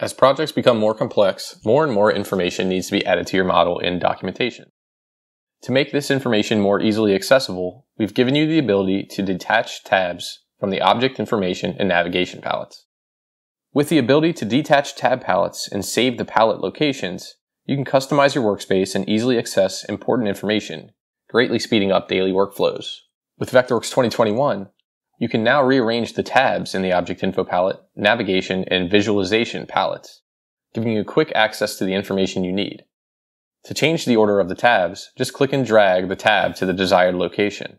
As projects become more complex, more and more information needs to be added to your model in documentation. To make this information more easily accessible, we've given you the ability to detach tabs from the object information and navigation palettes. With the ability to detach tab palettes and save the palette locations, you can customize your workspace and easily access important information, greatly speeding up daily workflows. With Vectorworks 2021, you can now rearrange the tabs in the Object Info palette, Navigation, and Visualization palettes, giving you quick access to the information you need. To change the order of the tabs, just click and drag the tab to the desired location.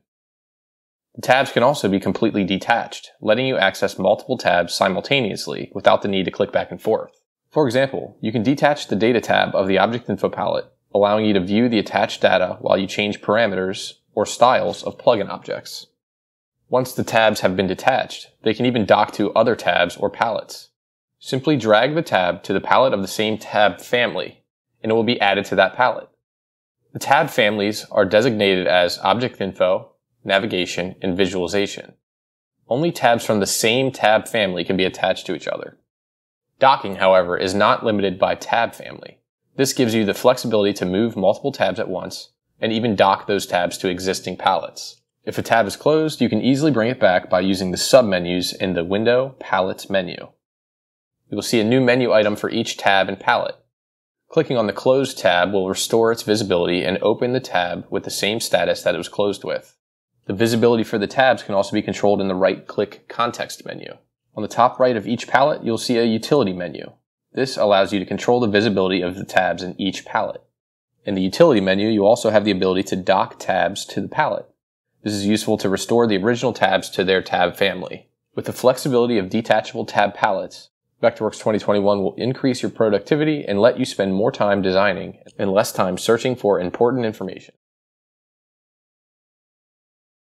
The tabs can also be completely detached, letting you access multiple tabs simultaneously without the need to click back and forth. For example, you can detach the Data tab of the Object Info palette, allowing you to view the attached data while you change parameters or styles of plugin objects. Once the tabs have been detached, they can even dock to other tabs or palettes. Simply drag the tab to the palette of the same tab family, and it will be added to that palette. The tab families are designated as Object Info, Navigation, and Visualization. Only tabs from the same tab family can be attached to each other. Docking, however, is not limited by tab family. This gives you the flexibility to move multiple tabs at once, and even dock those tabs to existing palettes. If a tab is closed, you can easily bring it back by using the submenus in the Window Palettes menu. You will see a new menu item for each tab and palette. Clicking on the Closed tab will restore its visibility and open the tab with the same status that it was closed with. The visibility for the tabs can also be controlled in the right-click Context menu. On the top right of each palette, you'll see a Utility menu. This allows you to control the visibility of the tabs in each palette. In the Utility menu, you also have the ability to dock tabs to the palette. This is useful to restore the original tabs to their tab family. With the flexibility of detachable tab palettes, Vectorworks 2021 will increase your productivity and let you spend more time designing and less time searching for important information.